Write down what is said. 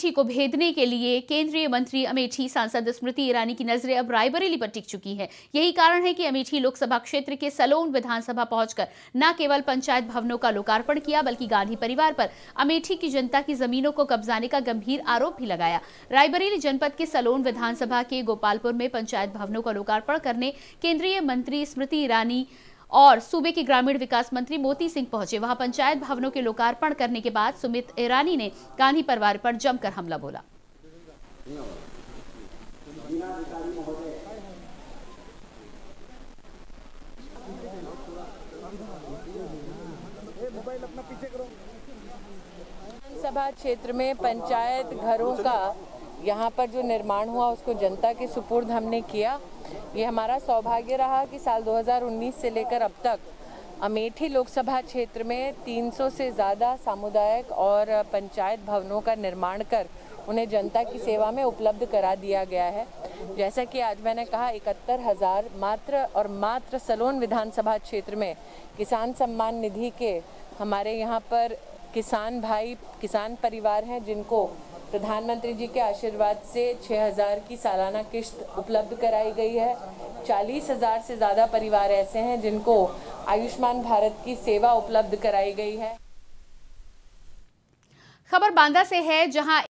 अमेठी को भेदने के लिए केंद्रीय मंत्री अमेठी सांसद स्मृति ईरानी की नज़रें अब रायबरेली पर टिक चुकी हैं। यही कारण है कि अमेठी लोकसभा क्षेत्र के सलोन विधानसभा पहुंचकर न केवल पंचायत भवनों का लोकार्पण किया, बल्कि गांधी परिवार पर अमेठी की जनता की जमीनों को कब्जाने का गंभीर आरोप भी लगाया। रायबरेली जनपद के सलोन विधानसभा के गोपालपुर में पंचायत भवनों का लोकार्पण करने केंद्रीय मंत्री स्मृति ईरानी और सूबे के ग्रामीण विकास मंत्री मोती सिंह पहुँचे। वहाँ पंचायत भवनों के लोकार्पण करने के बाद सुमित ईरानी ने गांधी परिवार पर जमकर हमला बोला। विधानसभा क्षेत्र में पंचायत घरों का यहाँ पर जो निर्माण हुआ, उसको जनता के सुपुर्द हमने किया। ये हमारा सौभाग्य रहा कि साल 2019 से लेकर अब तक अमेठी लोकसभा क्षेत्र में 300 से ज़्यादा सामुदायिक और पंचायत भवनों का निर्माण कर उन्हें जनता की सेवा में उपलब्ध करा दिया गया है। जैसा कि आज मैंने कहा, इकहत्तर हज़ार मात्र और मात्र सलोन विधानसभा क्षेत्र में किसान सम्मान निधि के हमारे यहाँ पर किसान भाई, किसान परिवार हैं जिनको प्रधानमंत्री जी के आशीर्वाद से 6000 की सालाना किश्त उपलब्ध कराई गई है। चालीस हज़ार से ज़्यादा परिवार ऐसे हैं जिनको आयुष्मान भारत की सेवा उपलब्ध कराई गई है। खबर बांदा से है, जहाँ